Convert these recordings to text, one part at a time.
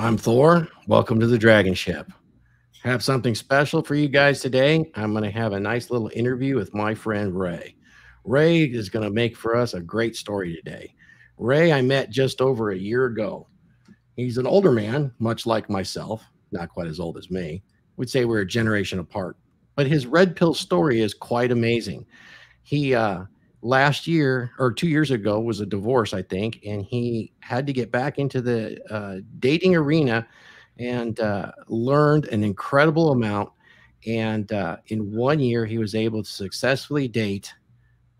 I'm Thor. Welcome to the Dragon Ship. Have something special for you guys today. I'm going to have a nice little interview with my friend Ray. Ray is going to make for us a great story today. Ray, I met just over a year ago. He's an older man, much like myself, not quite as old as me. We'd say we're a generation apart, but his red pill story is quite amazing. He uh, last year or two years ago was a divorce, I think, and he had to get back into the uh, dating arena and uh, learned an incredible amount. And uh, in one year, he was able to successfully date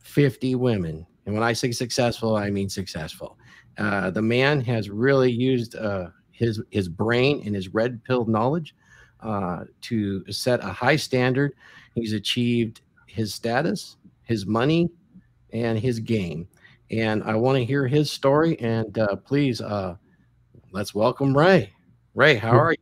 50 women. And when I say successful, I mean successful. Uh, the man has really used uh, his his brain and his red pill knowledge uh, to set a high standard. He's achieved his status, his money, and his game. And I want to hear his story. And uh, please, uh, let's welcome Ray. Ray, how are you?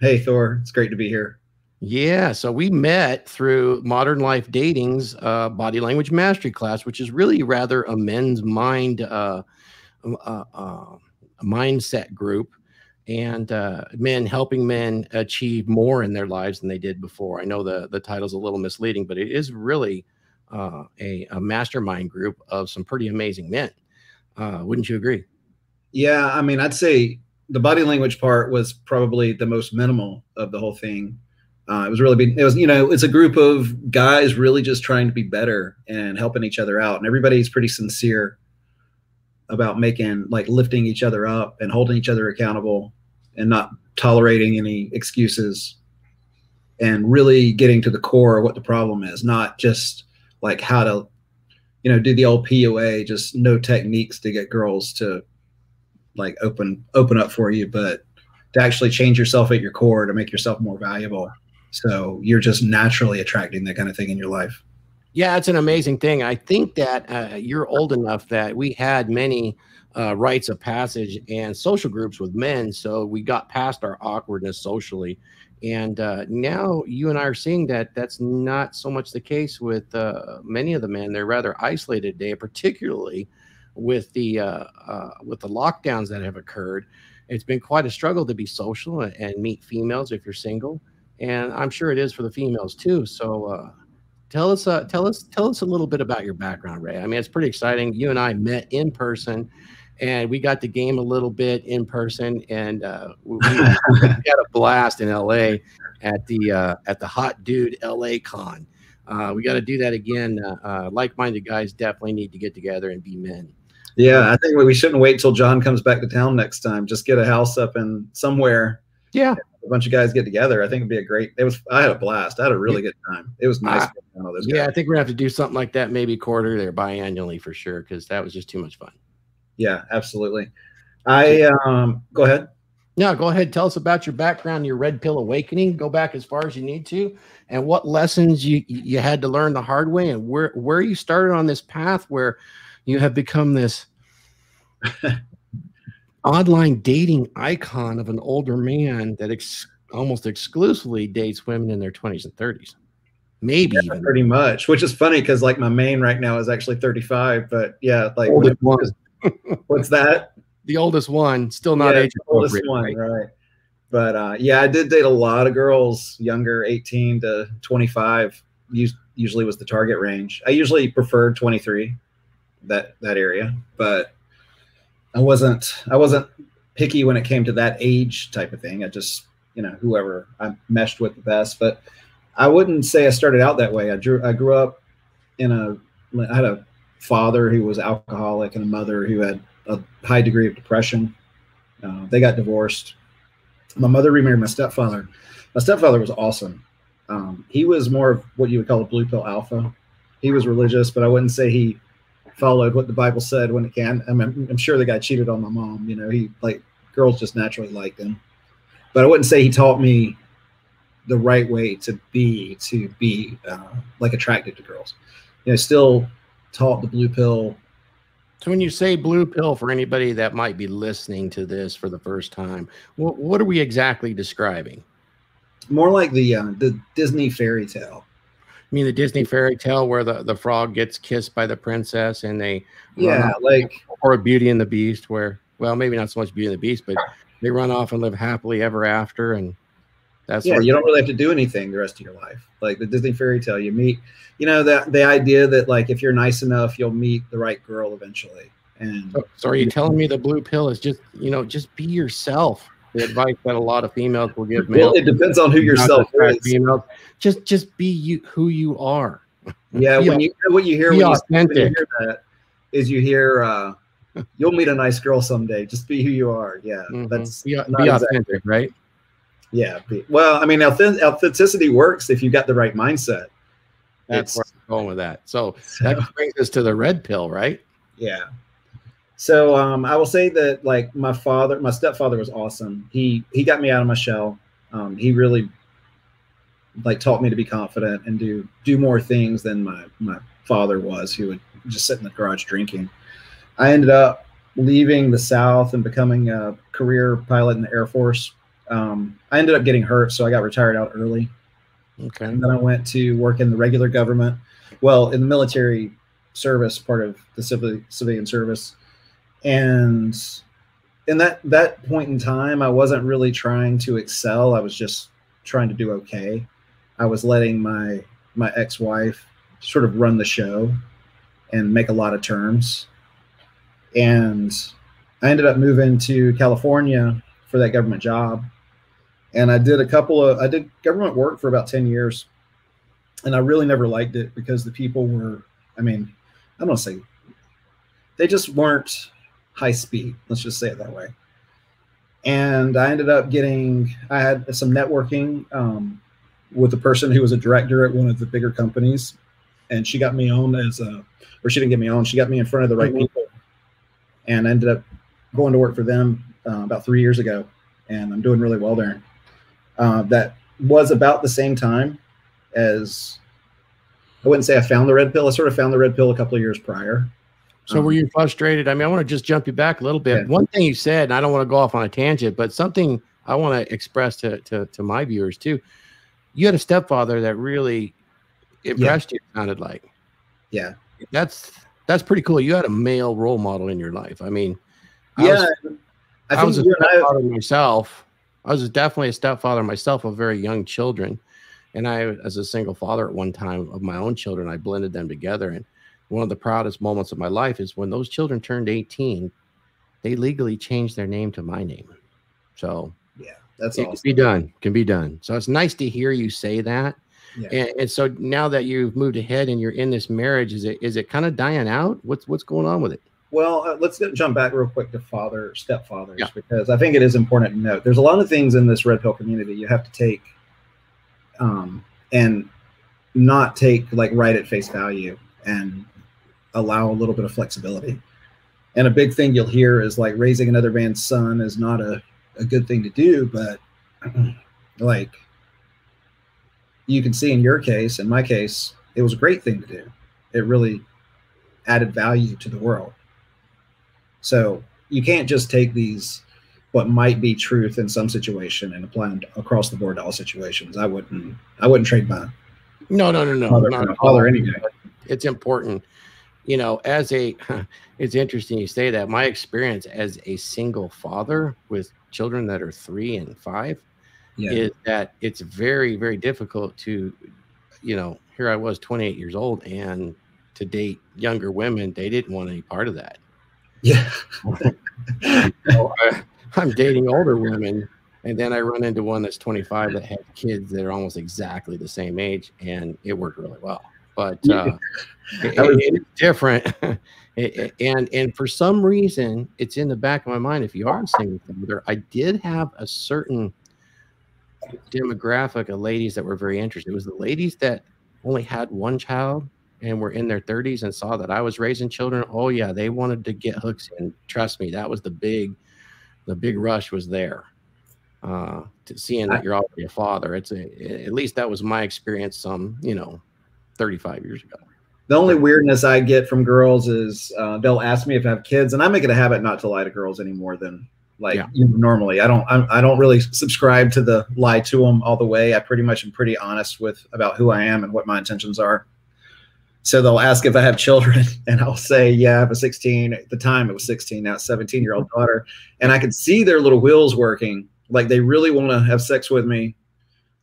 Hey, Thor. It's great to be here. Yeah. So we met through Modern Life Dating's uh, body language mastery class, which is really rather a men's mind uh, uh, uh mindset group and uh, men helping men achieve more in their lives than they did before. I know the the title's a little misleading, but it is really uh, a, a, mastermind group of some pretty amazing men. Uh, wouldn't you agree? Yeah, I mean, I'd say the body language part was probably the most minimal of the whole thing. Uh, it was really, it was, you know, it's a group of guys really just trying to be better and helping each other out. And everybody's pretty sincere about making, like, lifting each other up and holding each other accountable and not tolerating any excuses and really getting to the core of what the problem is, not just like how to, you know, do the old PUA, just no techniques to get girls to like open open up for you, but to actually change yourself at your core to make yourself more valuable. So you're just naturally attracting that kind of thing in your life. Yeah, it's an amazing thing. I think that uh, you're old enough that we had many uh, rites of passage and social groups with men, so we got past our awkwardness socially and uh, now you and I are seeing that that's not so much the case with uh, many of the men. They're rather isolated today, particularly with the uh, uh, with the lockdowns that have occurred. It's been quite a struggle to be social and meet females if you're single, and I'm sure it is for the females too. So uh, tell us uh, tell us tell us a little bit about your background, Ray. I mean, it's pretty exciting. You and I met in person and we got the game a little bit in person, and uh, we, we, had a blast in LA at the uh, at the Hot Dude LA Con. Uh, we got to do that again. Uh, uh, like-minded guys definitely need to get together and be men. Yeah, I think we shouldn't wait till John comes back to town next time. Just get a house up in somewhere. Yeah, a bunch of guys get together. I think it'd be a great. It was. I had a blast. I had a really good time. It was nice. yeah, I think we're gonna have to do something like that, maybe quarterly or biannually for sure, because that was just too much fun yeah, absolutely. I um, go ahead. No, go ahead. Tell us about your background, your red pill awakening. Go back as far as you need to, and what lessons you you had to learn the hard way, and where where you started on this path where you have become this online dating icon of an older man that ex- almost exclusively dates women in their 20s and 30s maybe yeah, pretty much which is funny because like my main right now is actually 35 but yeah like What's that? The oldest one, still not yeah, age oldest one, right? But uh, yeah, I did date a lot of girls younger, 18 to 25. Usually was the target range. I usually preferred 23, that that area, but I wasn't I wasn't picky when it came to that age type of thing. I just you know whoever I meshed with the best. But I wouldn't say I started out that way. I drew I grew up in a I had a father who was alcoholic and a mother who had a high degree of depression. Uh, they got divorced. My mother remarried my stepfather. My stepfather was awesome. Um, he was more of what you would call a blue pill alpha. He was religious, but I wouldn't say he followed what the Bible said when it can. I mean, I'm sure the guy cheated on my mom. You know, he like girls just naturally liked him, but I wouldn't say he taught me the right way to be to be uh, like attracted to girls. You know, still taught the blue pill. So when you say blue pill for anybody that might be listening to this for the first time, what, what are we exactly describing? more like the uh, the Disney fairy tale. I mean the Disney fairy tale where the, the frog gets kissed by the princess and they Yeah, like or Beauty and the Beast where well maybe not so much Beauty and the Beast but they run off and live happily ever after and that's yeah, what you don't really have to do anything the rest of your life. Like the Disney fairy tale, you meet, you know, that the idea that like if you're nice enough, you'll meet the right girl eventually. And So, so are you telling me the blue pill is just you know just be yourself? The advice that a lot of females will give well, it depends on who yourself is. females. Just just be you who you are. Yeah, Be when you what you hear when you, when you hear that is you hear uh you'll meet a nice girl someday. Just be who you are. Yeah, Mhm. that's be, be exactly- authentic, right? Yeah. Well, I mean, authenticity works if you've got the right mindset. That's where I'm going with that. So So- that brings us to the red pill, right? Yeah. So um, I will say that like my father, my stepfather was awesome. He he got me out of my shell. Um, he really like taught me to be confident and do do more things than my my father was, who would just sit in the garage drinking. I ended up leaving the South and becoming a career pilot in the Air Force. Um, I ended up getting hurt, so I got retired out early. Okay. And then I went to work in the regular government, well, in the military service, part of the civil, civilian service. And in that that point in time, I wasn't really trying to excel. I was just trying to do okay. I was letting my my ex-wife sort of run the show and make a lot of terms. And I ended up moving to California for that government job and I did a couple of I did government work for about 10 years. And I really never liked it because the people were I mean I don't say they just weren't high speed let's just say it that way. And I ended up getting I had some networking um, with a person who was a director at one of the bigger companies. And she got me on as a or she didn't get me on she got me in front of the right Mhm. people. And I ended up going to work for them uh, about three years ago. And I'm doing really well there uh, that was about the same time as I wouldn't say I found the red pill. I sort of found the red pill a couple of years prior. So were you frustrated? I mean, I want to just jump you back a little bit. Yeah. One thing you said, and I don't want to go off on a tangent, but something I want to express to, to, to my viewers too. You had a stepfather that really impressed you, sounded like. Yeah. That's that's pretty cool. You had a male role model in your life. I mean, I Yeah, was, I I, was a and I. stepfather myself. I was definitely a stepfather myself of very young children. And I, as a single father at one time of my own children, I blended them together. And one of the proudest moments of my life is when those children turned 18, they legally changed their name to my name. So Yeah, that's it can be done, can be done. So it's nice to hear you say that. Yeah. And, and so now that you've moved ahead and you're in this marriage, is it is it kind of dying out? What's what's going on with it? Well, uh, let's jump back real quick to father stepfathers Yeah. because I think it is important to note. There's a lot of things in this red pill community you have to take um, and not take like right at face value and allow a little bit of flexibility. And a big thing you'll hear is like raising another man's son is not a, a good thing to do, but like you can see in your case, in my case, it was a great thing to do. It really added value to the world. So you can't just take these what might be truth in some situation and apply them across the board to all situations. I wouldn't. I wouldn't trade my No, no, no, no. father not for my at father it's important you know as a it's interesting you say that my experience as a single father with children that are three and five Yeah. is that it's very very difficult to you know here i was 28 years old and to date younger women they didn't want any part of that yeah. so I, i'm dating older women and then i run into one that's 25 that has kids that are almost exactly the same age and it worked really well. But uh it- was- it- it's different. It- it- and and for some reason it's in the back of my mind if you are a single father i did have a certain demographic of ladies that were very interested. It was the ladies that only had one child and were in their 30s and saw that i was raising children oh yeah they wanted to get hooks in trust me that was the big the big rush was there uh to seeing that you're already a father it's a, at least that was my experience some you know 35 years ago The only weirdness I get from girls is uh, they'll ask me if I have kids, and I make it a habit not to lie to girls any more than Like yeah. you know, normally, I don't I, I don't really subscribe to the lie to them all the way. I pretty much am pretty honest with about who I am and what my intentions are. So they'll ask if I have children, and I'll say, "Yeah, I have a 16." At the time, it was 16. Now, 17 year old mm-hmm. daughter, and I could see their little wheels working. Like they really want to have sex with me,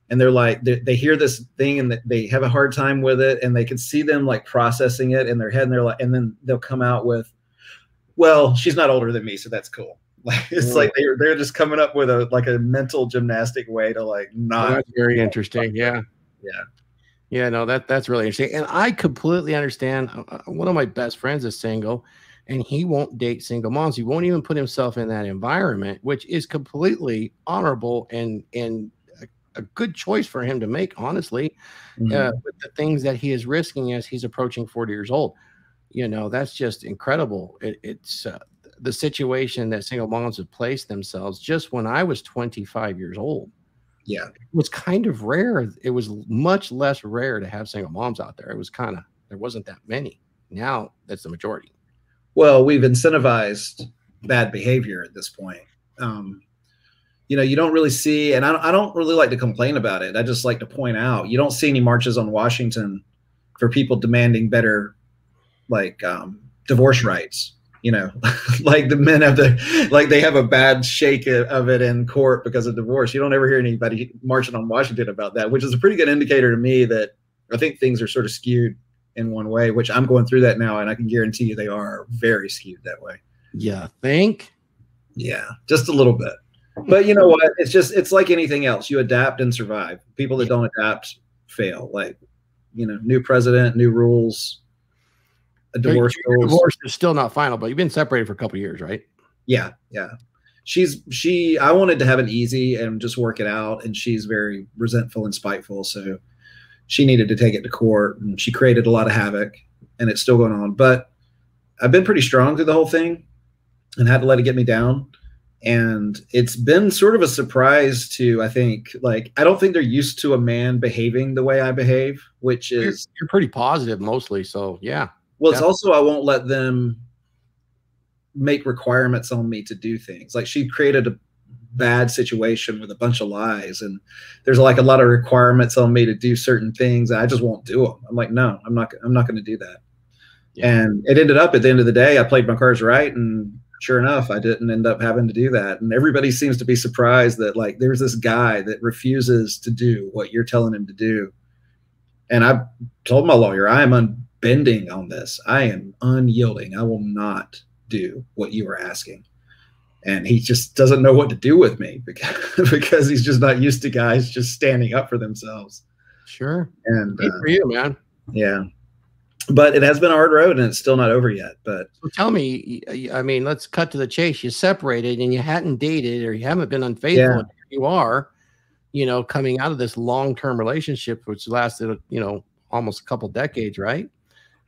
and they're like, they, they hear this thing and they have a hard time with it, and they can see them like processing it in their head, and they're like, and then they'll come out with, "Well, she's not older than me, so that's cool." Like it's yeah. like they're they're just coming up with a like a mental gymnastic way to like not. Oh, that's very interesting. Yeah. Yeah. Yeah, no, that that's really interesting, and I completely understand. Uh, uh, one of my best friends is single, and he won't date single moms. He won't even put himself in that environment, which is completely honorable and and a, a good choice for him to make. Honestly, mm-hmm. uh, with the things that he is risking as he's approaching forty years old, you know, that's just incredible. It, it's uh, the situation that single moms have placed themselves just when I was twenty five years old yeah. It was kind of rare. It was much less rare to have single moms out there. It was kind of there wasn't that many. Now that's the majority. Well we've incentivized bad behavior at this point. Um, you know you don't really see and I don't, I don't really like to complain about it. I just like to point out you don't see any marches on washington for people demanding better like um, divorce rights you know, like the men have the like they have a bad shake of it in court because of divorce. You don't ever hear anybody marching on Washington about that, which is a pretty good indicator to me that I think things are sort of skewed in one way, which I'm going through that now, and I can guarantee you they are very skewed that way. Yeah, think. Yeah, just a little bit. But you know what? It's just it's like anything else. You adapt and survive. People that don't adapt fail. Like, you know, new president, new rules, a divorce. Your, divorce is still not final, but you've been separated for a couple years, right? Yeah, yeah. She's she. I wanted to have it easy and just work it out, and she's very resentful and spiteful. So she needed to take it to court, and she created a lot of havoc, and it's still going on. But I've been pretty strong through the whole thing, and had to let it get me down. And it's been sort of a surprise to I think like I don't think they're used to a man behaving the way I behave, which is you're, you're pretty positive mostly. So yeah. Well, it's also I won't let them make requirements on me to do things. Like she created a bad situation with a bunch of lies, and there's like a lot of requirements on me to do certain things. I just won't do them. I'm like, no, I'm not. I'm not going to do that. Yeah. And it ended up at the end of the day, I played my cards right, and sure enough, I didn't end up having to do that. And everybody seems to be surprised that like there's this guy that refuses to do what you're telling him to do. And I told my lawyer, I am un- bending on this. I am unyielding. I will not do what you are asking. And he just doesn't know what to do with me because, because he's just not used to guys just standing up for themselves. Sure. And Good uh, for you, man. Yeah. But it has been a hard road and it's still not over yet. But so tell me, I mean, let's cut to the chase. You separated and you hadn't dated or you haven't been unfaithful. Yeah. You are, you know, coming out of this long term relationship, which lasted, you know, almost a couple decades, right?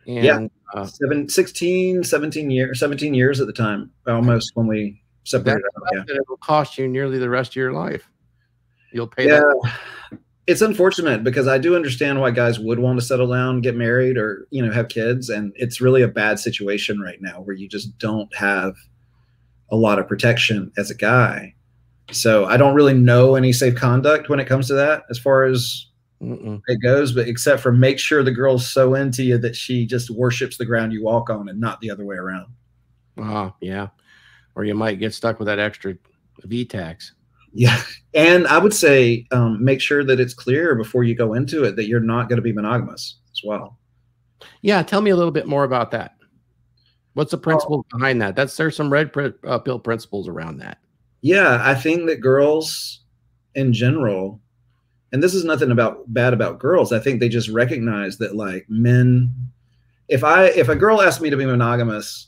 And, yeah, uh, seven, 16, 17 years, 17 years at the time, almost when we separated. Out, yeah. It will cost you nearly the rest of your life. You'll pay. Yeah, that. it's unfortunate because I do understand why guys would want to settle down, get married, or you know have kids, and it's really a bad situation right now where you just don't have a lot of protection as a guy. So I don't really know any safe conduct when it comes to that, as far as Mm-mm. it goes, but except for make sure the girl's so into you that she just worships the ground you walk on and not the other way around. Oh, yeah. Or you might get stuck with that extra V tax. Yeah. And I would say um, make sure that it's clear before you go into it that you're not going to be monogamous as well. Yeah. Tell me a little bit more about that. What's the principle oh. behind that? That's there's some red uh, pill principles around that. Yeah. I think that girls in general and this is nothing about bad about girls. I think they just recognize that like men if i if a girl asked me to be monogamous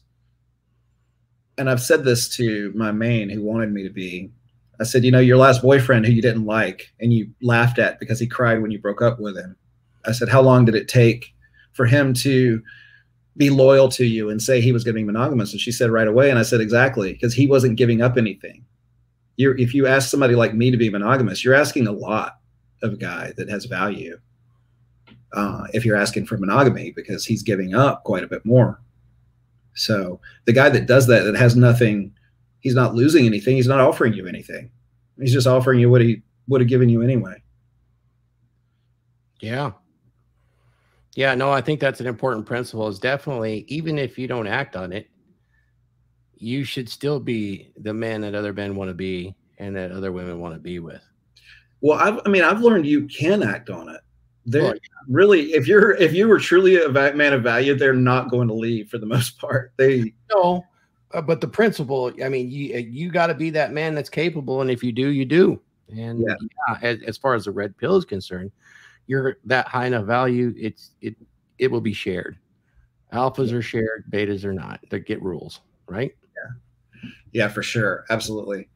and i've said this to my main who wanted me to be i said you know your last boyfriend who you didn't like and you laughed at because he cried when you broke up with him. I said how long did it take for him to be loyal to you and say he was going to be monogamous? And she said right away and i said exactly because he wasn't giving up anything. You're if you ask somebody like me to be monogamous you're asking a lot of a guy that has value uh, if you're asking for monogamy because he's giving up quite a bit more. So the guy that does that, that has nothing, he's not losing anything. He's not offering you anything. He's just offering you what he would have given you anyway. Yeah. Yeah, no, I think that's an important principle. Is definitely even if you don't act on it, you should still be the man that other men want to be and that other women want to be with. Well, I've, I mean, I've learned you can act on it. They're well, really, if you're if you were truly a man of value, they're not going to leave for the most part. They no, uh, but the principle. I mean, you uh, you got to be that man that's capable, and if you do, you do. And yeah, yeah as, as far as the red pill is concerned, you're that high enough value. It's it it will be shared. Alphas are shared, betas are not. They get rules, right? Yeah, yeah, for sure, absolutely.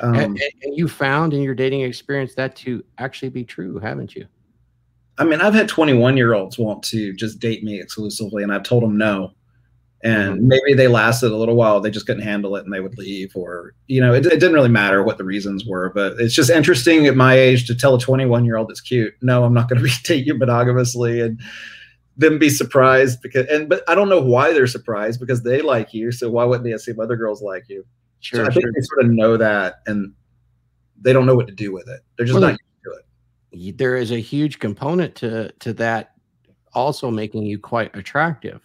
Um, and, and you found in your dating experience that to actually be true, haven't you? I mean, I've had 21 year olds want to just date me exclusively, and I've told them no. And mm-hmm. maybe they lasted a little while, they just couldn't handle it and they would leave, or, you know, it, it didn't really matter what the reasons were. But it's just interesting at my age to tell a 21 year old it's cute. No, I'm not going to be date you monogamously. And, them be surprised because and but I don't know why they're surprised because they like you, so why wouldn't they assume other girls like you? Sure, so I sure. think they sort of know that and they don't know what to do with it. They're just well, not used to it. there is a huge component to to that also making you quite attractive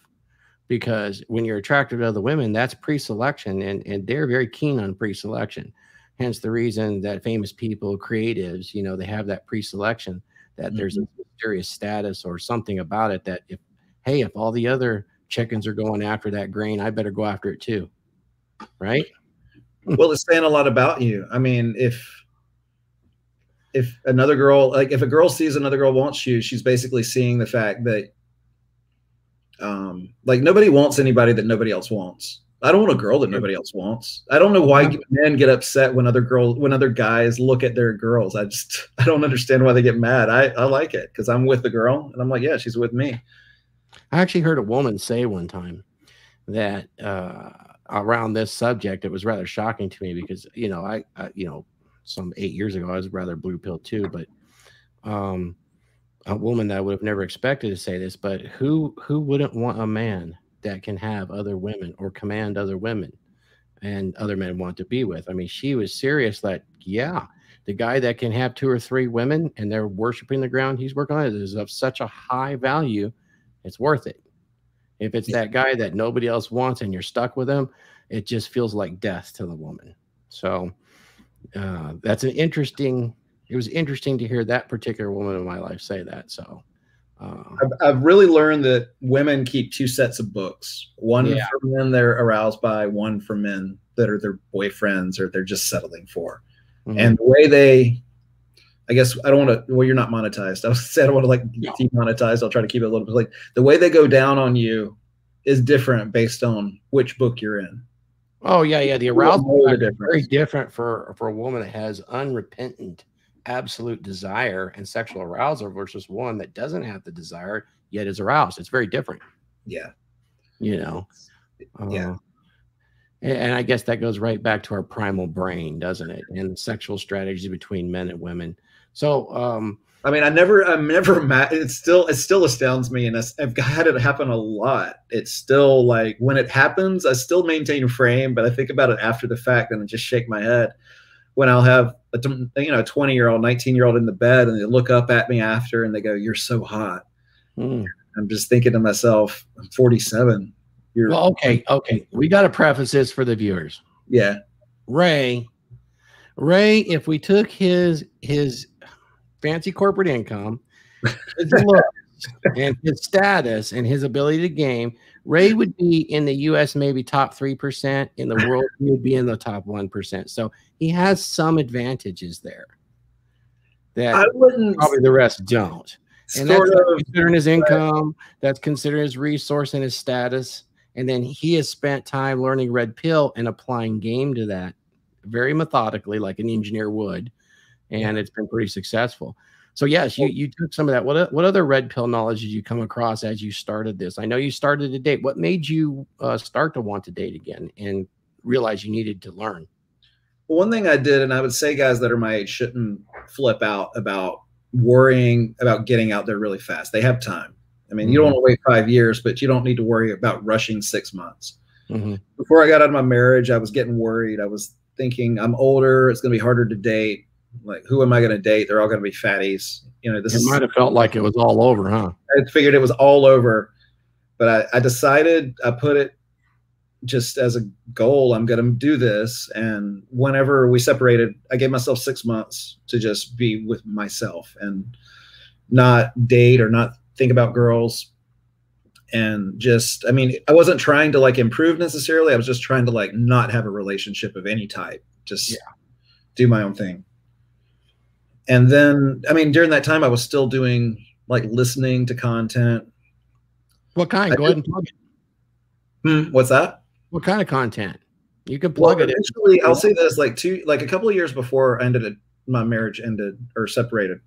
because when you're attractive to other women that's pre-selection and and they're very keen on pre-selection hence the reason that famous people creatives you know they have that pre-selection that mm-hmm. there's a mysterious status or something about it that if hey if all the other chickens are going after that grain i better go after it too right well it's saying a lot about you. I mean if if another girl like if a girl sees another girl wants you she's basically seeing the fact that um like nobody wants anybody that nobody else wants. I don't want a girl that nobody else wants. I don't know why men get upset when other girls when other guys look at their girls. I just i don't understand why they get mad. I i like it because i'm with the girl and i'm like yeah she's with me. I actually heard a woman say one time that uh around this subject it was rather shocking to me because you know I, I you know some eight years ago. I was rather blue pill too, but um, a woman that I would have never expected to say this, but who who wouldn't want a man that can have other women or command other women and other men want to be with? I mean, she was serious that yeah, the guy that can have two or three women and they're worshiping the ground he's working on is of such a high value, it's worth it. If it's that guy that nobody else wants and you're stuck with him, it just feels like death to the woman. So uh, that's an interesting. It was interesting to hear that particular woman in my life say that. So. Uh, I've, I've, really learned that women keep two sets of books one yeah. for men they're aroused by one for men that are their boyfriends or they're just settling for mm-hmm. and the way they i guess i don't want to well you're not monetized i was say i don't want to like no. demonetized i'll try to keep it a little bit like the way they go down on you is different based on which book you're in Oh yeah, yeah. The arousal is very different for for a woman that has unrepentant, absolute desire and sexual arousal versus one that doesn't have the desire yet is aroused. It's very different. Yeah. You know. Yeah. Uh, and I guess that goes right back to our primal brain, doesn't it? And sexual strategies between men and women. So, um, I mean, I never, I'm never mad. It still, it still astounds me, and I've had it happen a lot. It's still like when it happens, I still maintain frame, but I think about it after the fact, and I just shake my head. When I'll have a, you know, a 20 year old, 19 year old in the bed, and they look up at me after, and they go, "You're so hot." Mm. I'm just thinking to myself, I'm 47. You're well, okay, okay. We got to preface this for the viewers. Yeah, Ray, Ray. If we took his his fancy corporate income, his looks, and his status and his ability to game, Ray would be in the U.S. maybe top three percent. In the world, he would be in the top one percent. So he has some advantages there that I wouldn't probably the rest don't. And that's of, considering his income, that's considering his resource and his status. And then he has spent time learning red pill and applying game to that very methodically, like an engineer would and it's been pretty successful. So yes, you you took some of that. What what other red pill knowledge did you come across as you started this? I know you started to date. What made you uh, start to want to date again and realize you needed to learn? Well, one thing I did, and I would say guys that are my age shouldn't flip out about worrying about getting out there really fast. They have time. I mean, mm-hmm. you don't mm-hmm. want to wait five years, but you don't need to worry about rushing six months. Mhm. Before I got out of my marriage, I was getting worried. I was thinking, I'm older. It's going to be harder to date. Like, who am I going to date? They're all going to be fatties. You know, this It might have felt like it was all over, huh? I figured it was all over, but I, I decided I put it just as a goal. I'm going to do this, and whenever we separated, I gave myself six months to just be with myself and not date or not think about girls. And just, I mean, I wasn't trying to like improve necessarily. I was just trying to like not have a relationship of any type. Just Yeah. do my own thing. And then, I mean, during that time, I was still doing like listening to content. What kind? I Go ahead and plug it. Hmm, what's that? What kind of content? You can plug Well, it in. eventually, I'll say this: like two, like a couple of years before I ended it, my marriage ended or separated.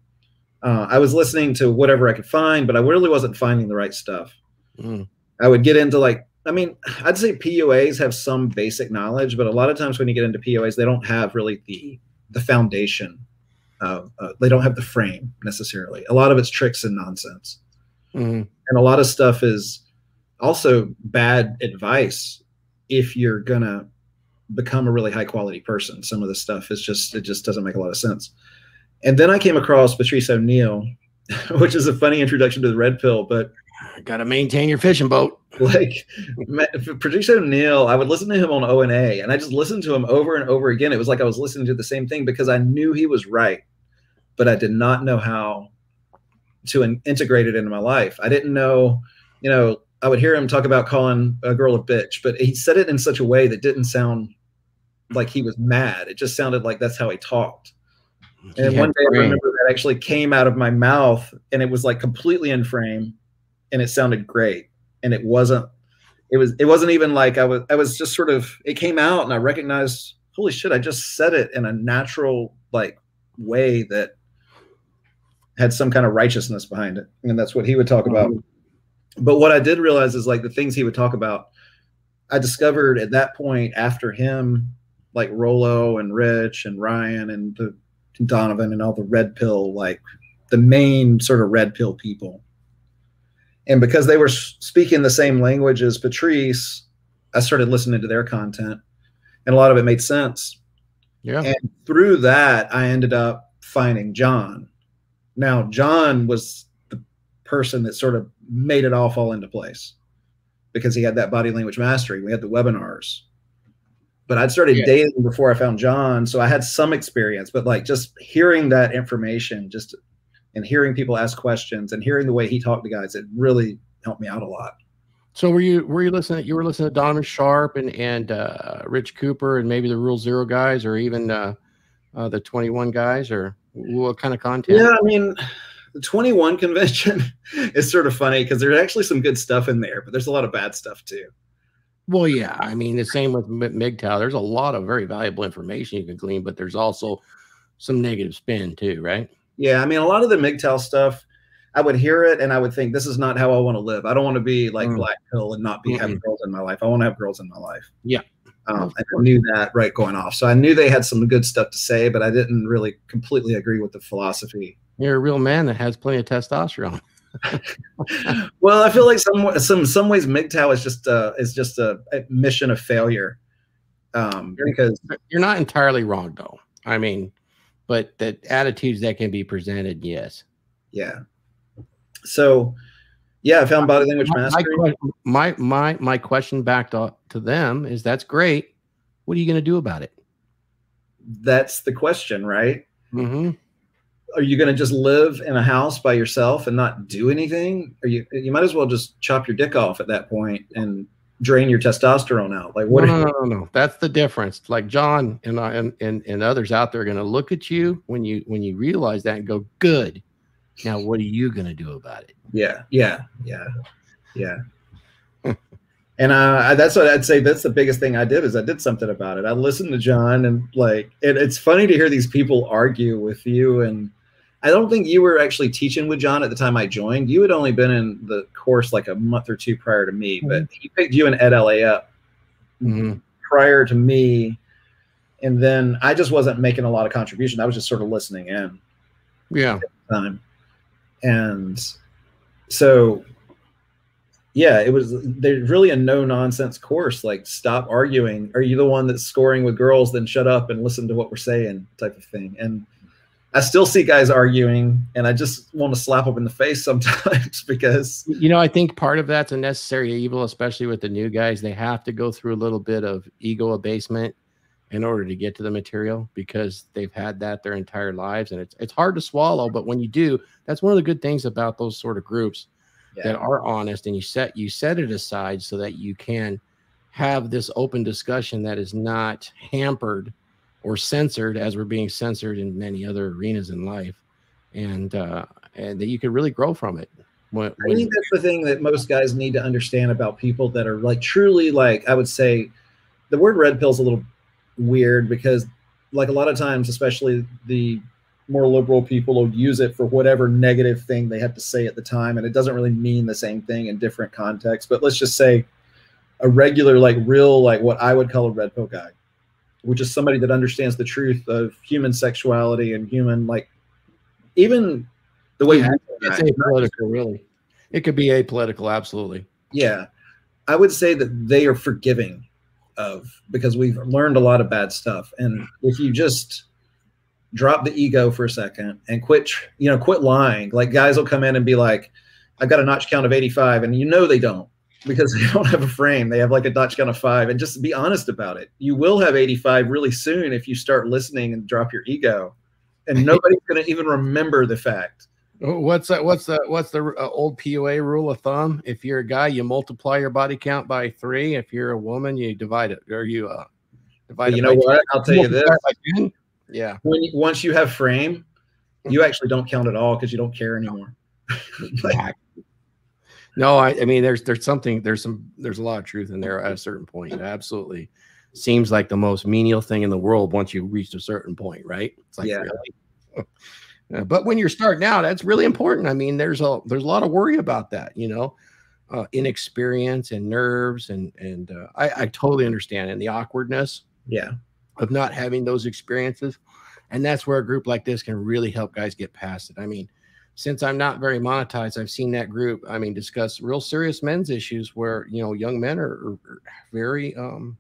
Uh, I was listening to whatever I could find, but I really wasn't finding the right stuff. Mm. I would get into like, I mean, I'd say PUAs have some basic knowledge, but a lot of times when you get into PUAs, they don't have really the the foundation. Uh, uh, they don't have the frame necessarily. A lot of it's tricks and nonsense. Mhm. and a lot of stuff is also bad advice if you're gonna become a really high quality person some of the stuff is just it just doesn't make a lot of sense and then i came across patrice o'neal which is a funny introduction to the red pill but Got to maintain your fishing boat. like patrice o'neal i would listen to him on o and a and i just listened to him over and over again. It was like i was listening to the same thing because i knew he was right but i did not know how to in- integrate it into my life. I didn't know you know i would hear him talk about calling a girl a bitch but he said it in such a way that didn't sound like he was mad. It just sounded like that's how he talked. And one day I remember that actually came out of my mouth and it was like completely in frame and it sounded great. And it wasn't, it was, it wasn't even like I was, I was just sort of, it came out and I recognized, holy shit, I just said it in a natural like way that had some kind of righteousness behind it. And that's what he would talk about. Mm-hmm. But what I did realize is like the things he would talk about, I discovered at that point after him, like Rollo and Rich and Ryan and the Donovan and all the red pill, like the main sort of red pill people. And because they were speaking the same language as Patrice, I started listening to their content and a lot of it made sense. Yeah. And through that, I ended up finding John. Now, John was the person that sort of made it all fall into place because he had that body language mastery. We had the webinars. But I'd started Yeah. dating before I found John. So I had some experience, but like just hearing that information, just and hearing people ask questions and hearing the way he talked to guys, it really helped me out a lot. So were you were you listening? You were listening to Donovan Sharpe and and uh, Rich Cooper and maybe the Rule Zero guys, or even uh, uh, the Twenty One guys, or what kind of content? Yeah, I mean, the 21 convention is sort of funny because there's actually some good stuff in there, but there's a lot of bad stuff too. Well, yeah. I mean, the same with MGTOW. There's a lot of very valuable information you can glean, but there's also some negative spin too, right? Yeah, I mean, a lot of the MGTOW stuff, I would hear it and I would think, this is not how I want to live. I don't want to be like Mm. black pill and not be having girls in my life. I want to have girls in my life. Yeah. Um, I knew that right going off. So I knew they had some good stuff to say, but I didn't really completely agree with the philosophy. You're a real man that has plenty of testosterone. well, I feel like some some some ways MGTOW is just uh is just a, a mission of failure. Um, because You're not entirely wrong, though. I mean, but the attitudes that can be presented, yes. yeah. So yeah, I found body language My, my, mastery. my my my question back to, to them is that's great. What are you going to do about it? That's the question, right? Mm-hmm. Are you going to just live in a house by yourself and not do anything? Or you you might as well just chop your dick off at that point and drain your testosterone out. Like what? no, no, no, no. That's the difference. Like John and I and, and, and others out there are going to look at you when you when you realize that and go, "Good." Now, what are you going to do about it? Yeah, yeah, yeah, yeah. and uh, I- that's what I'd say. That's the biggest thing I did is I did something about it. I listened to John, and like, it, it's funny to hear these people argue with you. And I don't think you were actually teaching with John at the time I joined. You had only been in the course like a month or two prior to me, but he picked you and Ed LA up Mhm. prior to me. And then I just wasn't making a lot of contribution. I was just sort of listening in Yeah, time. And so yeah, it was there's really a no nonsense course. Like, stop arguing. Are you the one that's scoring with girls? Then shut up and listen to what we're saying, type of thing. And I still see guys arguing, and I just want to slap them in the face sometimes because you know I think part of that's a necessary evil, especially with the new guys. They have to go through a little bit of ego abasement in order to get to the material because they've had that their entire lives, and it's it's hard to swallow. But when you do, that's one of the good things about those sort of groups yeah. that are honest and you set you set it aside so that you can have this open discussion that is not hampered or censored as we're being censored in many other arenas in life and uh and that you can really grow from it. When, when, i think that's the thing that most guys need to understand about people that are like truly like i would say the word red pill is a little weird because like a lot of times especially the more liberal people will use it for whatever negative thing they have to say at the time and it doesn't really mean the same thing in different contexts but let's just say a regular like real like what i would call a red pill guy which is somebody that understands the truth of human sexuality and human like even the way yeah, it's apolitical really. It could be apolitical absolutely. Yeah. I would say that they are forgiving of because we've learned a lot of bad stuff. And if you just drop the ego for a second and quit you know quit lying like guys will come in and be like i've got a notch count of 85 and you know they don't because they don't have a frame. They have like a notch count of five. And just be honest about it. You will have 85 really soon if you start listening and drop your ego. And nobody's going to even remember the fact. What's that what's the what's the uh, old pua rule of thumb? If you're a guy you multiply your body count by three. If you're a woman you divide it or you uh divide you know what? I'll tell you this. yeah. When you, once you have frame, you actually don't count at all because you don't care anymore. like, no, I, I mean, there's there's something there's some there's a lot of truth in there at a certain point. It absolutely seems like the most menial thing in the world once you reach a certain point, right? It's like yeah. Really? but when you're starting out, that's really important. I mean, there's a there's a lot of worry about that, you know, uh, inexperience and nerves, and and uh, I, I totally understand and the awkwardness. Yeah, of not having those experiences. And that's where a group like this can really help guys get past it. I mean, since I'm not very monetized, I've seen that group, I mean, discuss real serious men's issues where, you know, young men are, are very um,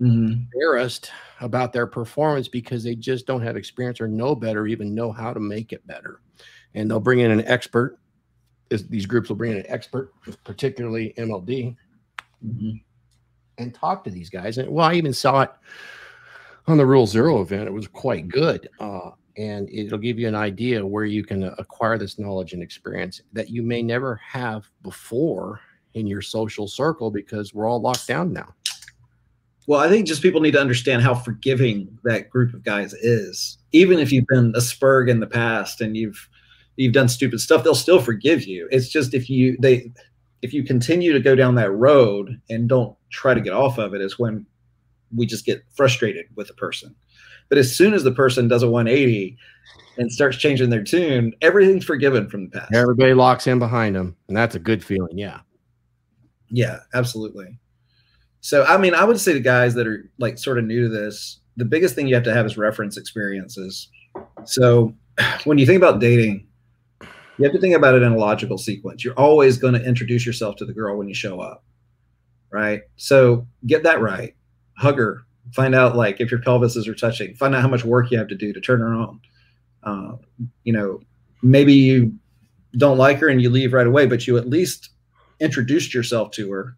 mm-hmm. embarrassed about their performance because they just don't have experience or know better, even know how to make it better. And they'll bring in an expert. These groups will bring in an expert, particularly MLD, mm-hmm. and talk to these guys. And well, I even saw it on the Rule Zero event, it was quite good. Uh, and it'll give you an idea where you can uh, acquire this knowledge and experience that you may never have before in your social circle because we're all locked down now. Well, I think just people need to understand how forgiving that group of guys is. Even if you've been a spurg in the past and you've you've done stupid stuff, they'll still forgive you. It's just if you they if you continue to go down that road and don't try to get off of it is when we just get frustrated with a person. But as soon as the person does a 180 and starts changing their tune, everything's forgiven from the past. Everybody locks in behind them, and that's a good feeling. Yeah. Yeah, absolutely. So, I mean, I would say to guys that are like sort of new to this, the biggest thing you have to have is reference experiences. So, when you think about dating, you have to think about it in a logical sequence. You're always going to introduce yourself to the girl when you show up, right? So, get that right hug her, find out like if your pelvises are touching, find out how much work you have to do to turn her on. Uh, you know, maybe you don't like her and you leave right away, but you at least introduced yourself to her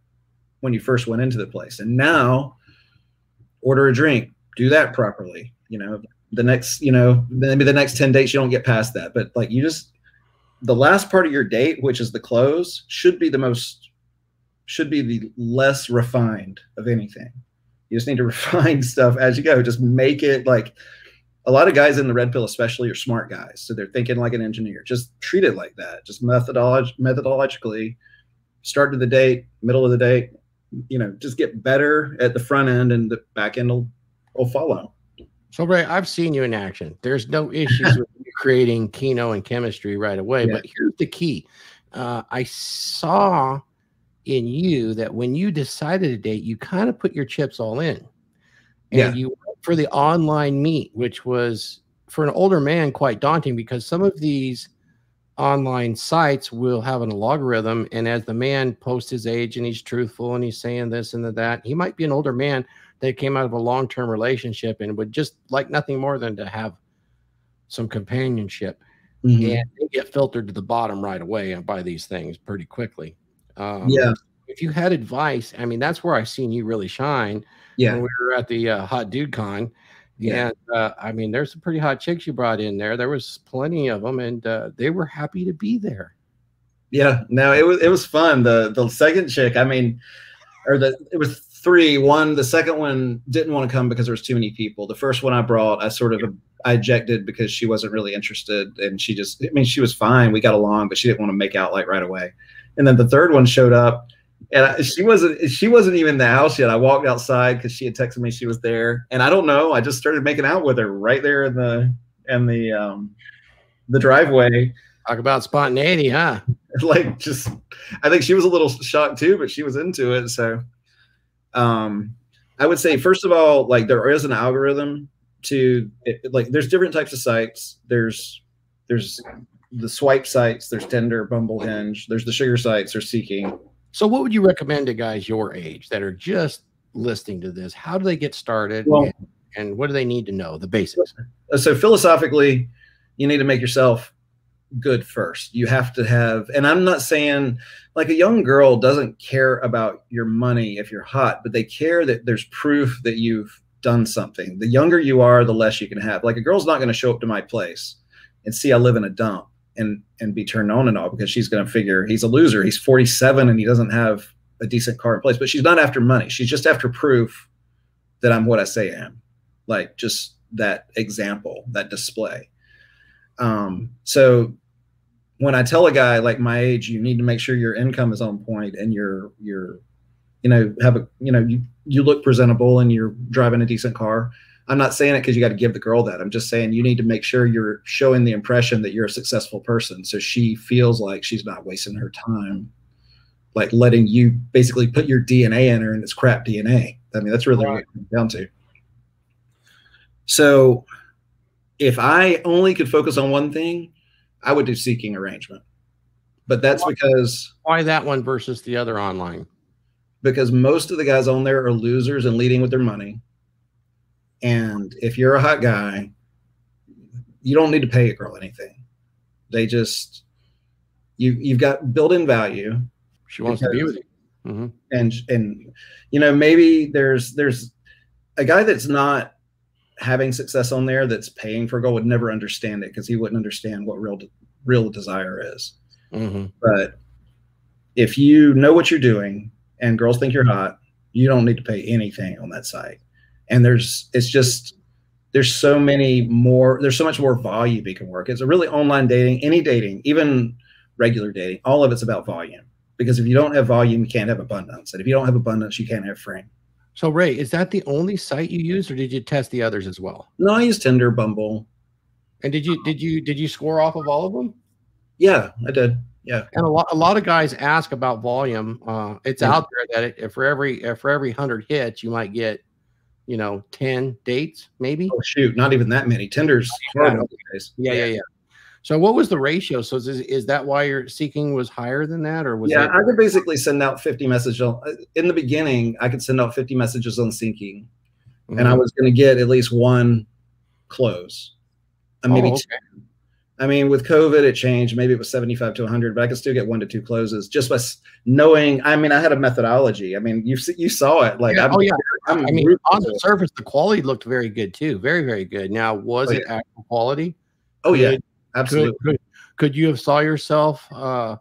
when you first went into the place. And now order a drink, do that properly. You know, the next, you know, maybe the next 10 dates, you don't get past that. But like you just, the last part of your date, which is the close, should be the most, should be the less refined of anything. You just need to refine stuff as you go. Just make it like a lot of guys in the red pill, especially, are smart guys. So they're thinking like an engineer. Just treat it like that. Just methodolog- methodologically, start to the date, middle of the date. You know, just get better at the front end, and the back end will, will follow. So, Ray, I've seen you in action. There's no issues with creating Kino and chemistry right away. Yeah. But here's the key: uh, I saw in you that when you decided to date, you kind of put your chips all in. And yeah. you for the online meet, which was for an older man quite daunting because some of these online sites will have an algorithm, and as the man posts his age and he's truthful and he's saying this and that, he might be an older man that came out of a long-term relationship and would just like nothing more than to have some companionship. Mm-hmm. And they get filtered to the bottom right away by these things pretty quickly. Um, yeah. If you had advice, I mean, that's where I've seen you really shine. Yeah. When we were at the uh, Hot Dude Con. Yeah. And uh, I mean, there's some pretty hot chicks you brought in there. There was plenty of them, and uh, they were happy to be there. Yeah. No, it was it was fun. The the second chick, I mean, or the it was three. One, the second one didn't want to come because there was too many people. The first one I brought, I sort of I ejected because she wasn't really interested, and she just, I mean, she was fine. We got along, but she didn't want to make out like right away. And then the third one showed up, and I, she wasn't she wasn't even in the house yet. I walked outside because she had texted me she was there, and I don't know. I just started making out with her right there in the in the um the driveway. Talk about spontaneity, huh? like just, I think she was a little shocked too, but she was into it. So, um, I would say first of all, like there is an algorithm to it, like there's different types of sites. There's there's the swipe sites, there's Tinder, Bumble, Hinge, there's the sugar sites, there's Seeking. So what would you recommend to guys your age that are just listening to this? How do they get started? Well, and, and what do they need to know? The basics. Uh, so philosophically, you need to make yourself good first. You have to have, and I'm not saying like a young girl doesn't care about your money if you're hot, but they care that there's proof that you've done something. The younger you are, the less you can have. Like a girl's not going to show up to my place and see I live in a dump and and be turned on and all because she's going to figure he's a loser. He's 47 and he doesn't have a decent car in place. But she's not after money. She's just after proof that I'm what I say I am. Like just that example, that display. Um, so when I tell a guy like my age, you need to make sure your income is on point and your your you know have a you know you you look presentable and you're driving a decent car i'm not saying it because you got to give the girl that. I'm just saying you need to make sure you're showing the impression that you're a successful person. So she feels like she's not wasting her time like letting you basically put your dna in her and it's crap dna i mean that's really right. what it comes down to. So if i only could focus on one thing i would do seeking arrangement. But that's because why that one versus the other online? Because most of the guys on there are losers and leading with their money. And if you're a hot guy, you don't need to pay a girl anything. They just you you've got built-in value. She wants because, to be with you. Mm-hmm. And and you know maybe there's there's a guy that's not having success on there that's paying for a girl would never understand it because he wouldn't understand what real real desire is. Mm-hmm. But if you know what you're doing and girls think you're hot, you don't need to pay anything on that site. And there's it's just there's so many more there's so much more volume you can work. It's a really online dating, any dating, even regular dating, all of it's about volume. Because if you don't have volume, you can't have abundance. And if you don't have abundance, you can't have frame. So Ray, is that the only site you use or did you test the others as well? No, I use Tinder, Bumble. And did you did you did you score off of all of them? Yeah, I did. Yeah, and a lot, a lot of guys ask about volume. Uh, it's yeah. out there that it, for every if for every hundred hits, you might get, you know, ten dates, maybe. Oh shoot, not even that many. Tinder's yeah, yeah, yeah, yeah. So what was the ratio? So is, is that why your seeking was higher than that, or was yeah? It- I could basically send out fifty messages on, in the beginning. I could send out fifty messages on seeking, mm-hmm. and I mm-hmm. was going to get at least one close, uh, maybe oh, okay. two I mean, with COVID, it changed. Maybe it was 75 to 100, but I could still get one to two closes just by knowing. I mean, I had a methodology. I mean, you you saw it. Like, yeah, oh yeah. I'm i mean, on the surface, the quality looked very good too. Very, very good. Now, was oh, it yeah. actual quality? Oh could, yeah, absolutely. Could, could, could, you have saw yourself, uh,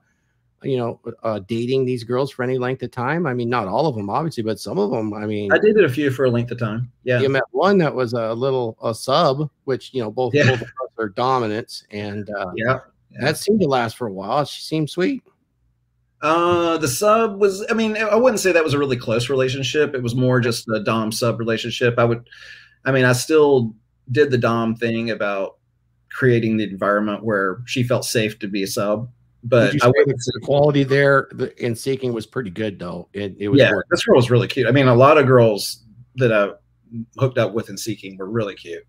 you know, uh, dating these girls for any length of time? I mean, not all of them, obviously, but some of them. I mean, I dated a few for a length of time. Yeah, you met one that was a little a sub, which you know both, yeah. both their dominance, and uh, yeah, yeah, that seemed to last for a while. She seemed sweet. Uh, the sub was. I mean, I wouldn't say that was a really close relationship. It was more just a dom sub relationship. I would, I mean, I still did the dom thing about creating the environment where she felt safe to be a sub. But I would the quality there in seeking was pretty good though. It, it was yeah, working. this girl was really cute. I mean, a lot of girls that I hooked up with in seeking were really cute.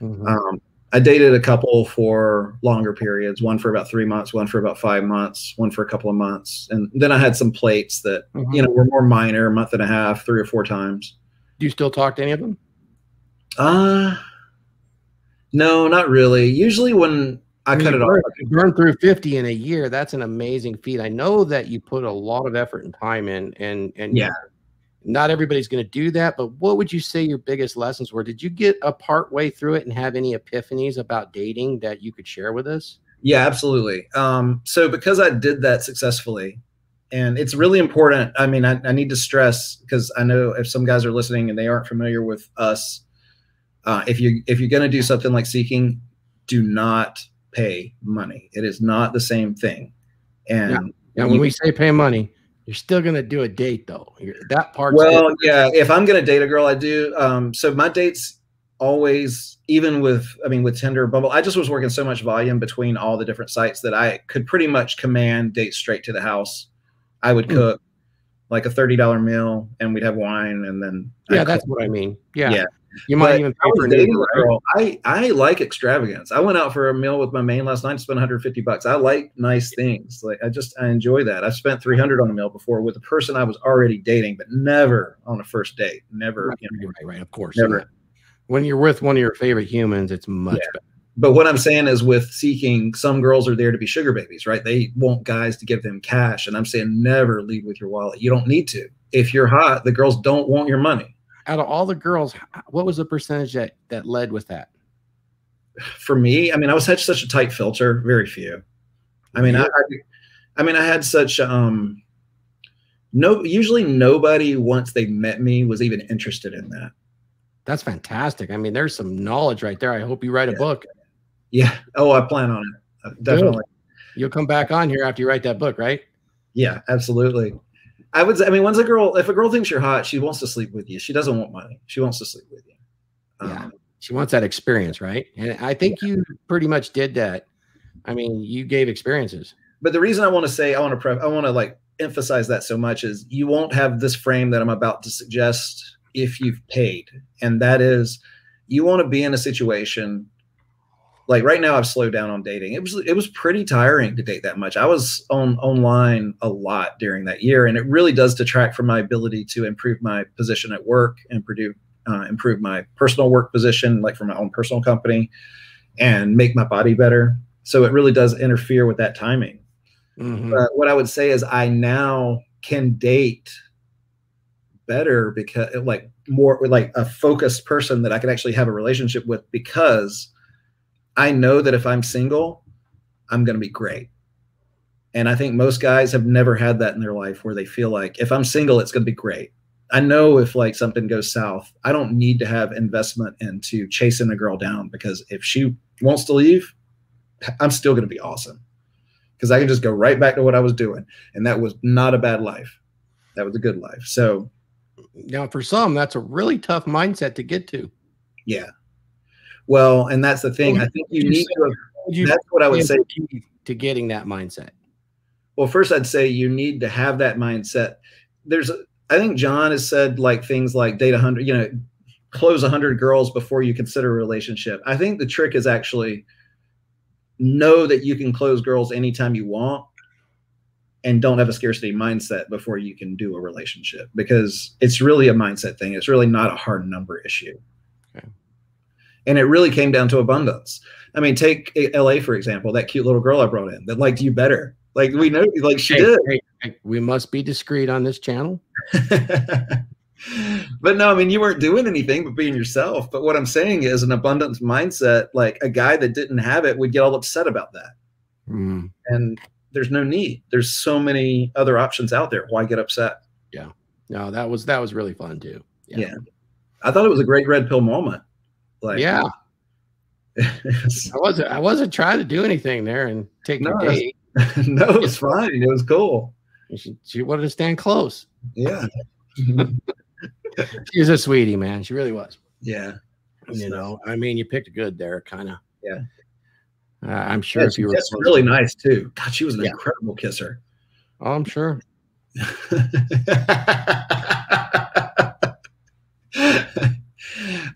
Mm-hmm. Um, I dated a couple for longer periods, one for about three months, one for about five months, one for a couple of months. And then I had some plates that, Mhm. you know, were more minor, a month and a half, three or four times. Do you still talk to any of them? Uh no, not really. Usually when I cut mean, it off. burn- you burn through 50 in a year. That's an amazing feat. I know that you put a lot of effort and time in, and and Yeah. not everybody's going to do that. But what would you say your biggest lessons were? Did you get a part way through it and have any epiphanies about dating that you could share with us? Yeah, absolutely. Um, so because I did that successfully, and it's really important. I mean, I, I need to stress because I know if some guys are listening and they aren't familiar with us, uh, if you if you're going to do something like seeking, do not pay money. It is not the same thing. And And when we say pay money, you're still going to do a date though. You're, that part. well, yeah, if I'm going to date a girl, I do. Um, so my dates always, even with, I mean, with Tinder, Bumble, I just was working so much volume between all the different sites that I could pretty much command dates straight to the house. I would Hmm. cook like a thirty dollar meal, and we'd have wine, and then yeah, I'd that's cook. what I mean. Yeah. Yeah. You might But even I pay for dating Uber, right? girl. I I like extravagance. I went out for a meal with my main last night. Spent 150 bucks. I like nice things. Like I just I enjoy that. I've spent 300 on a meal before with a person I was already dating, but never on a first date. Never. Right, You know, right, right, of course. Never. yeah. When you're with one of your favorite humans, it's much Yeah. better. But what I'm saying is, with seeking, some girls are there to be sugar babies, right? They want guys to give them cash, and I'm saying never lead with your wallet. You don't need to. If you're hot, the girls don't want your money. Out of all the girls, what was the percentage that that led with that? For me, I mean, I was such such a tight filter. Very few. I mean, I, I, I mean, I had such um, no. Usually, nobody once they met me was even interested in that. That's fantastic. I mean, there's some knowledge right there. I hope you write a book. Yeah. Oh, I plan on it. Uh, Definitely. You'll come back on here after you write that book, right? Yeah, absolutely. I would say, I mean, once a girl, if a girl thinks you're hot, she wants to sleep with you. She doesn't want money. She wants to sleep with you. Yeah. Um, She wants that experience, right? And I think you pretty much did that. I mean, you gave experiences. but the reason I want to say, I want to prep, I want to like emphasize that so much is you won't have this frame that I'm about to suggest if you've paid. And that is you want to be in a situation like right now I've slowed down on dating. It was it was pretty tiring to date that much. I was on online a lot during that year and it really does detract from my ability to improve my position at work and produce uh, improve my personal work position like for my own personal company and make my body better. So it really does interfere with that timing. Mhm. But what I would say is I now can date better because like more like a focused person that I can actually have a relationship with because I know that if I'm single, I'm going to be great. And I think most guys have never had that in their life where they feel like if I'm single, it's going to be great. I know if like something goes south, I don't need to have investment into chasing a girl down because if she wants to leave, I'm still going to be awesome because I can just go right back to what I was doing. And that was not a bad life. That was a good life. So, Now, for some, that's a really tough mindset to get to. yeah. Well, and that's the thing. I think you need to, that's what I would say. to getting that mindset? Well, first, I'd say you need to have that mindset. There's, I think John has said like things like date 100, you know, close 100 girls before you consider a relationship. I think the trick is actually know that you can close girls anytime you want and don't have a scarcity mindset before you can do a relationship because it's really a mindset thing. It's really not a hard number issue. And it really came down to abundance. I mean, take LA, for example, that cute little girl I brought in that liked you better. Like we know, like she Hey, did. hey, hey, we must be discreet on this channel. but no, I mean, you weren't doing anything but being yourself. But what I'm saying is an abundance mindset, like a guy that didn't have it would get all upset about that. Mm, And there's no need. There's so many other options out there. Why get upset? Yeah. No, that was that was really fun too. Yeah. I thought it was a great red pill moment. Like, yeah. I wasn't I wasn't trying to do anything there and take No, date. no, it was fine. It was cool. She, she wanted to stand close. Yeah. She was a sweetie, man. She really was. yeah. You know, I mean, you picked a good there, kind of. Yeah. Uh, I'm sure Yeah, if you were that's really nice too. God, she was an Yeah. incredible kisser. Oh, I'm sure.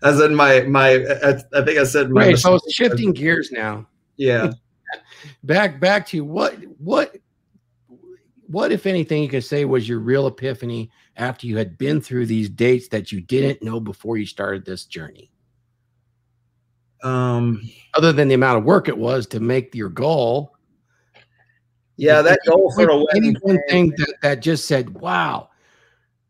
As in my my. I, I think I said my. Right, so shifting gears now. Yeah. back back to what what what if anything you could say was your real epiphany after you had been through these dates that you didn't know before you started this journey? Um, other than the amount of work it was to make your goal. Yeah, that goal for a wedding. One thing that, that just said, wow,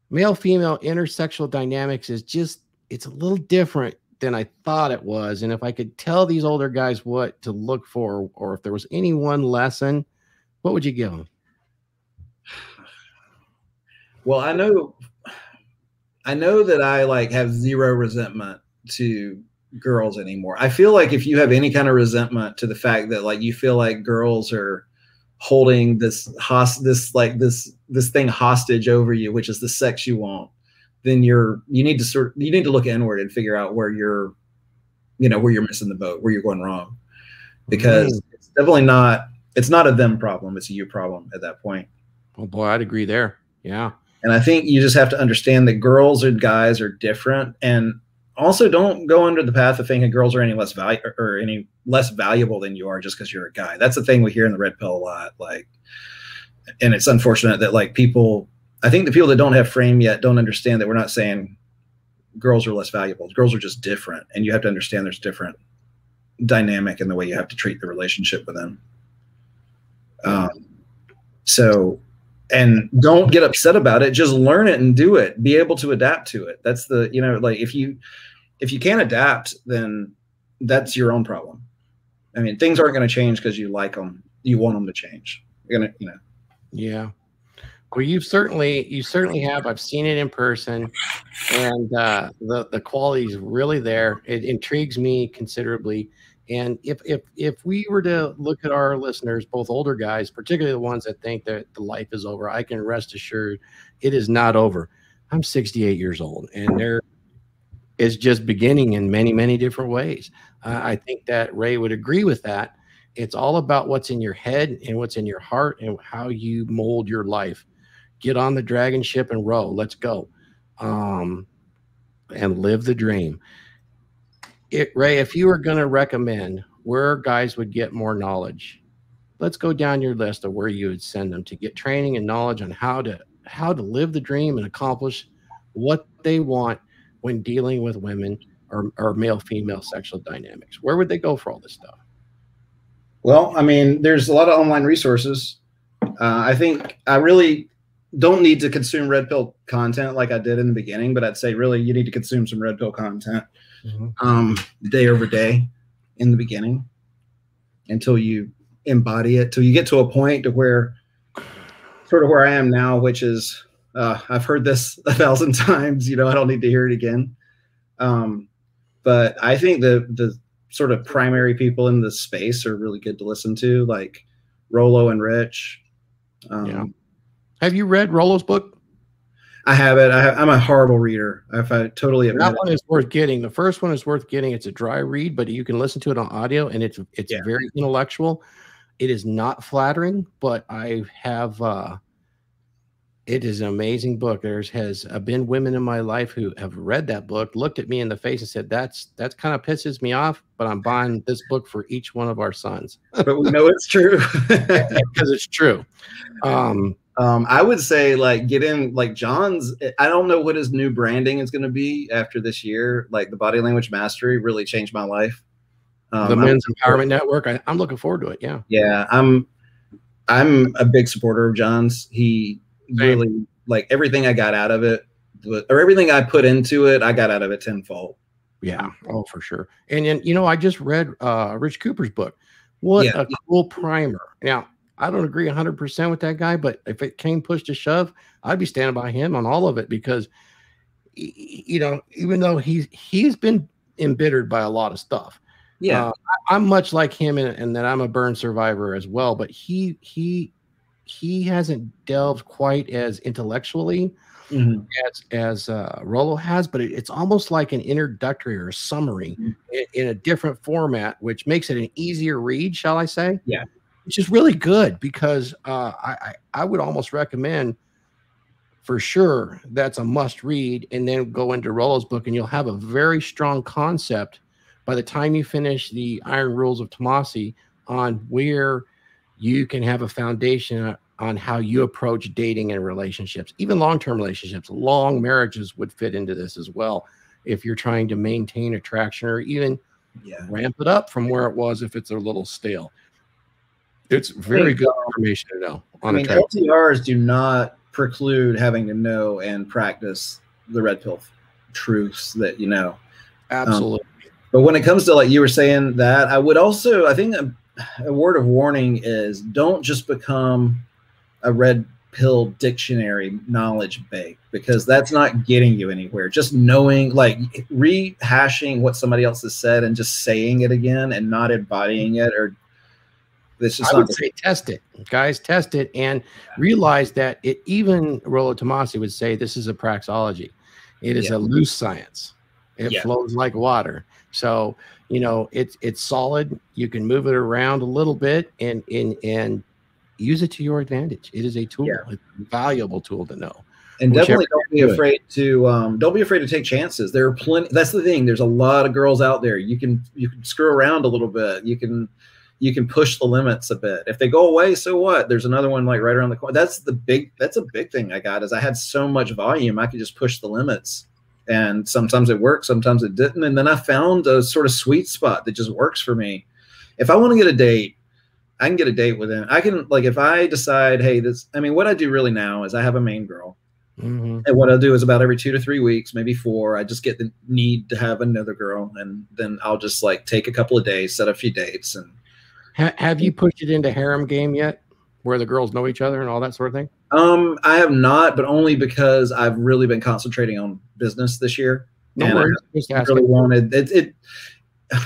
male female intersexual dynamics is just, it's a little different than I thought it was. And if I could tell these older guys what to look for, or if there was any one lesson, what would you give them? Well, I know, I know that I like have zero resentment to girls anymore. I feel like if you have any kind of resentment to the fact that like you feel like girls are holding this host this like this this thing hostage over you, which is the sex you want, then you're you need to sort you need to look inward and figure out where you're you know where you're missing the boat, where you're going wrong. Because mm. it's definitely not it's not a them problem, it's a you problem at that point. Oh boy, I'd agree there. Yeah. And I think you just have to understand that girls and guys are different and also don't go under the path of thinking girls are any less value or any less valuable than you are just because you're a guy. That's the thing we hear in the red pill a lot. Like, and it's unfortunate that like people, I think the people that don't have frame yet don't understand that we're not saying girls are less valuable. Girls are just different, and you have to understand there's different dynamic in the way you have to treat the relationship with them. Um, so and don't get upset about it. Just learn it and do it. Be able to adapt to it. That's the you know like if you if you can't adapt then that's your own problem. I mean things aren't going to change because you like them you want them to change. You're gonna you know. Yeah well you certainly you certainly have i've seen it in person and uh the the quality is really there it intrigues me considerably and if if if we were to look at our listeners, both older guys, particularly the ones that think that the life is over, I can rest assured it is not over. I'm 68 years old, and there is just beginning in many many different ways. Uh, I think that Ray would agree with that. It's all about what's in your head and what's in your heart and how you mold your life. Get on the dragon ship and row. Let's go, um, and live the dream it, Ray, if you were going to recommend where guys would get more knowledge, let's go down your list of where you would send them to get training and knowledge on how to how to live the dream and accomplish what they want when dealing with women or, or male female sexual dynamics. Where would they go for all this stuff? Well, I mean, there's a lot of online resources. Uh, I think I really don't need to consume red pill content like I did in the beginning, but I'd say really you need to consume some red pill content mm-hmm. um, day over day in the beginning until you embody it, till you get to a point to where sort of where I am now, which is uh, I've heard this a thousand times. You know, I don't need to hear it again. Um, but I think the the sort of primary people in the space are really good to listen to, like Rollo and Rich. Um, yeah. Have you read Rollo's book? I have it. I am a horrible reader. If I totally that one is worth getting. The first one is worth getting. It's a dry read, but you can listen to it on audio, and it's it's yeah. very intellectual. It is not flattering, but I have. uh It is an amazing book. There's has uh, been women in my life who have read that book, looked at me in the face, and said, "That's that's kind of pisses me off." But I'm buying this book for each one of our sons. but we know it's true because it's true. Um, um, I would say like get in like John's. I don't know what his new branding is going to be after this year. Like the body language mastery really changed my life. Um, the Men's I'm, Empowerment Network. I, am looking forward to it. Yeah. Yeah, I'm. I'm a big supporter of John's. He Same. really like everything I got out of it, or everything I put into it. I got out of it tenfold. Yeah. Oh, for sure. And then you know, I just read uh, Rich Cooper's book. What yeah. a cool primer. Now I don't agree 100% with that guy, but if it came push to shove, I'd be standing by him on all of it because, you know, even though he's he's been embittered by a lot of stuff. Yeah, uh, I'm much like him in, in that I'm a burn survivor as well, but he he he hasn't delved quite as intellectually mm-hmm. as as uh, Rollo has, but it, it's almost like an introductory or a summary mm-hmm. in, in, a different format, which makes it an easier read, shall I say? Yeah which is really good because uh, I, I would almost recommend for sure that's a must read and then go into Rollo's book and you'll have a very strong concept by the time you finish the iron rules of Tomassi on where you can have a foundation on how you approach dating and relationships even long-term relationships long marriages would fit into this as well if you're trying to maintain attraction or even Yeah. ramp it up from where it was if it's a little stale it's very good um, information to know I on mean, LTRs do not preclude having to know and practice the red pill truths that you know. Um, absolutely But when it comes to like you were saying that, I would also I think a, a word of warning is don't just become a red pill dictionary knowledge bank because that's not getting you anywhere. Just knowing like rehashing what somebody else has said and just saying it again and not embodying it or this just I would say test it, guys. Test it and realize that it. Even Rollo Tomassi would say this is a praxeology. It is Yeah. a loose science. It Yeah. flows like water. So you know it's it's solid. You can move it around a little bit and and and use it to your advantage. It is a tool, Yeah. a valuable tool to know. and Whichever definitely don't be do it. afraid to um, don't be afraid to take chances there are plenty that's the thing there's a lot of girls out there you can you can screw around a little bit you can you can push the limits a bit. If they go away so what? There's another one like right around the corner. That's the big that's a big thing i got is i had so much volume i could just push the limits. And sometimes it worked sometimes it didn't. And then i found a sort of sweet spot that just works for me. If i want to get a date i can get a date with him i can like if i decide hey this i mean what i do really now is i have a main girl. Mhm. and what I'll do is about every two to three weeks, maybe four, I just get the need to have another girl, and then I'll just like take a couple of days, set a few dates, and Ha- have you pushed it into harem game yet, where the girls know each other and all that sort of thing? um, I have not, but only because I've really been concentrating on business this year. No worries. I really wanted it, it.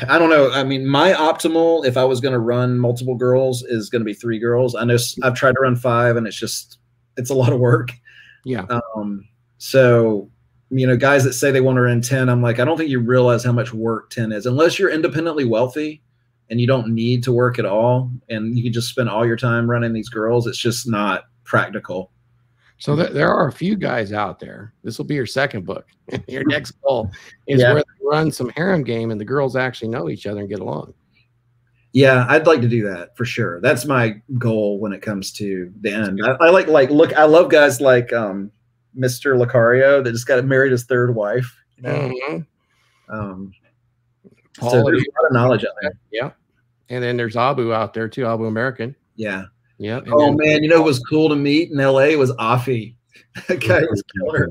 I don't know. I mean, my optimal, if I was going to run multiple girls, is going to be three girls. I know I've tried to run five, and it's just it's a lot of work. Yeah. Um, so you know, guys that say they want to run 10, I'm like, I don't think you realize how much work 10 is. Unless you're independently wealthy and you don't need to work at all and you can just spend all your time running these girls, it's just not practical. So there, there are a few guys out there. This will be your second book. your next goal is Yeah. where they run some harem game and the girls actually know each other and get along. Yeah, I'd like to do that for sure. That's my goal when it comes to the end. I, I like like look. I love guys like um, Mr. Lucario that just got married his third wife. You know, Mhm. um, Paul so there's a lot of knowledge out there. yeah. And then there's Abu out there too, Abu American. Yeah. Yeah. Oh then- man, you know what was cool to meet in LA was Afi. That guy was killer.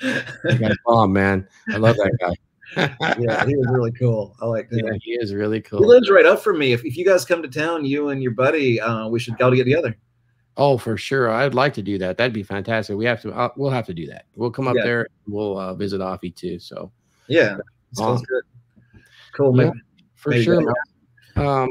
That guy's bomb, man. I love that guy. yeah, he was really cool. I like him. Yeah, he is really cool. He lives right up from me. If, if you guys come to town, you and your buddy, uh, we should go to get together. Oh, for sure. I'd like to do that. That'd be fantastic. We have to. Uh, we'll have to do that. We'll come up Yeah. there. We'll uh, visit Afi too. So Yeah, sounds Awesome. good. Cool, Yeah. man. for Maybe sure. Um,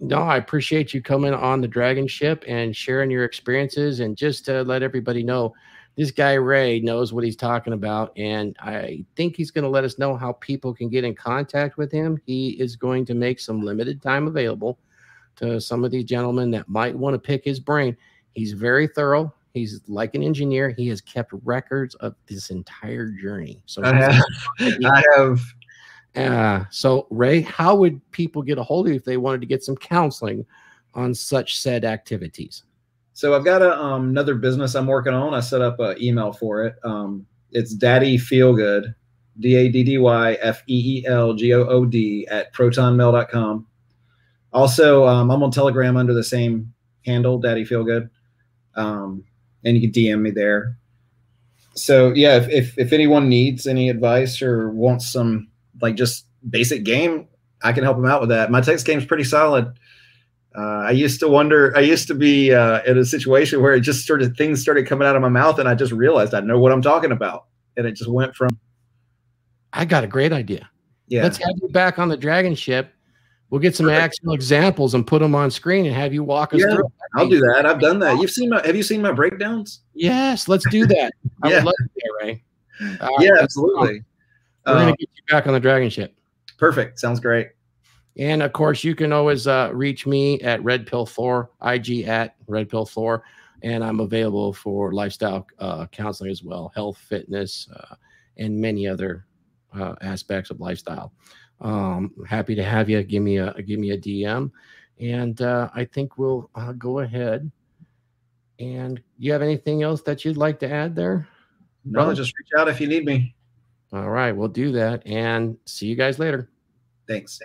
no, I appreciate you coming on the Dragon Ship and sharing your experiences. And just to let everybody know, this guy Ray knows what he's talking about, and I think he's going to let us know how people can get in contact with him. He is going to make some limited time available to some of these gentlemen that might want to pick his brain. He's very thorough. He's like an engineer. He has kept records of this entire journey. So I have. I have. Uh, so, Ray, how would people get a hold of you if they wanted to get some counseling on such said activities? So I've got a, um, another business I'm working on. I set up an email for it. Um, it's Daddy Feel Good, D A D D Y F E E L G O O D at protonmail.com. Also, um, I'm on Telegram under the same handle, Daddy Feelgood, um, and you can DM me there. So yeah, if, if if anyone needs any advice or wants some like just basic game, I can help him out with that. My text game's pretty solid. Uh, I used to wonder. I used to be uh, in a situation where it just started things started coming out of my mouth, and I just realized I know what I'm talking about, and it just went from I got a great idea. yeah. Let's have you back on the Dragon Ship. We'll get some Perfect. actual examples and put them on screen and have you walk us Yeah, through. I'll do that. I've done that. You've seen my. Have you seen my breakdowns? Yes, let's do that. I would love to that, Ray. Right, yeah, absolutely. We're Uh, gonna get you back on the Dragon Ship. perfect. Sounds great. And of course, you can always uh, reach me at Red Pill Thor, IG at Red Pill Thor. and I'm available for lifestyle uh, counseling as well, health, fitness, uh, and many other uh, aspects of lifestyle. Um, happy to have you. Give me a give me a DM, and uh, I think we'll uh, go ahead. And you have anything else that you'd like to add there? No, just reach out if you need me. All right, we'll do that, and see you guys later. Thanks.